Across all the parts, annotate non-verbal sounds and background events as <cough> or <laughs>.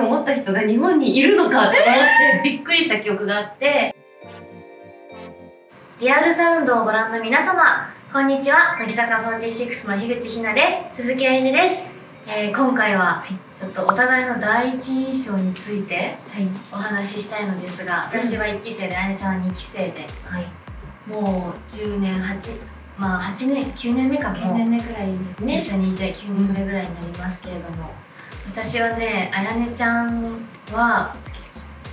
思った人が日本にいるのかって思ってびっくりした記憶があって。リアルサウンドをご覧の皆様こんにちは。乃木坂46の樋口ひなです。鈴木あゆみです、えー今回はちょっとお互いの第一印象についてお話ししたいのですが私は1期生であやねちゃんは2期生ではい、もう10年8まあ8年9年目かも。9年目くらいですね。一緒にいて9年目ぐらいになりますけれども、私はねあやねちゃんは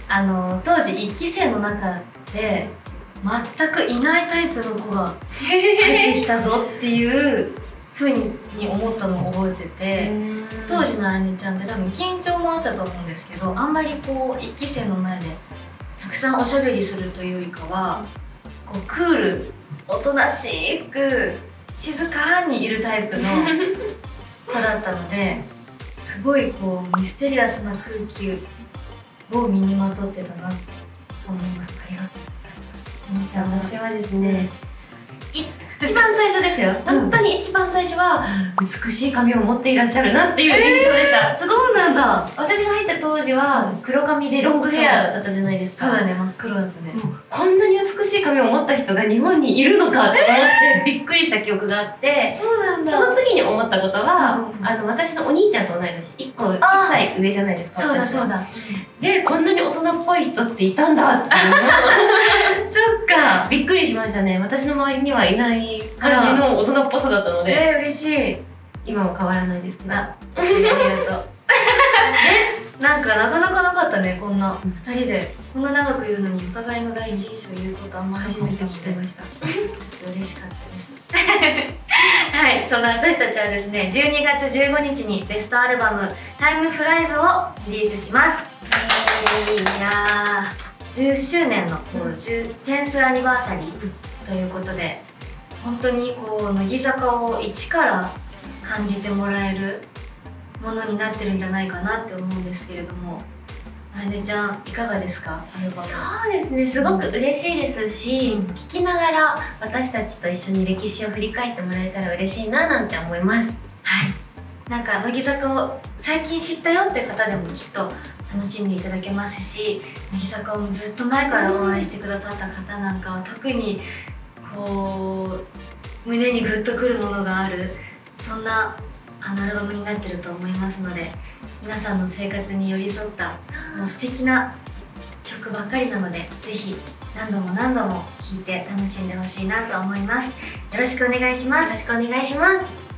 あの当時1期生の中で全くいないタイプの子が入ってきたぞっていうふうに思ったのを覚えてて。当時のあやねちゃんって多分緊張もあったと思うんですけどあんまりこう1期生の前でたくさんおしゃべりするというよりかはこうクールおとなしく静かにいるタイプの子だったのですごいこうミステリアスな空気を身にまとってたなと思いますありがとうございます私はですね、一番最初ですよ。本当に一番最初は、美しい髪を持っていらっしゃるなっていう印象でした、そうなんだ。私が入った当時は黒髪でロングヘアだったじゃないですか。そうだね真っ黒だったねこんなに美しい髪を持った人が日本にいるのかって思ってびっくりした記憶があってそうなんそに思ったことは、うんあの私のお兄ちゃんと同い年1個1あー。歳上じゃないですかそうだそうだ。でこんなに大人っぽい人っていたんだって <laughs> そっか。びっくりしましたね。私の周りにはいない感じの大人っぽさだったので。えー、嬉しい。今も変わらないですねあ、ありがとう。<laughs> です。なんかなかなかなかったね、こんな。二人でこんな長くいるのにお互いの第一印象を言うことあんま初めて聞きました。嬉しかったです。はい、そんな私たちはですね、12月15日にベストアルバム「タイムフライズをリリースします。いやー、10周年のこう10テンスアニバーサリーということで、本当にこう乃木坂を一から感じてもらえるものになってるんじゃないかなって思うんですけれどもあやねちゃんいかがですか？そうですね、すごく嬉しいですし、聞きながら私たちと一緒に歴史を振り返ってもらえたら嬉しいななんて思います。はい。なんか乃木坂を最近知ったよって方でもきっと楽しんでいただけますし乃木坂をずっと前から応援してくださった方なんかは特にこう胸にグッとくるものがあるそんなあのアルバムになってると思いますので皆さんの生活に寄り添ったもう素敵な曲ばっかりなのでぜひ何度も何度も聴いて楽しんでほしいなと思いますよろしくお願いしますよろしくお願いします。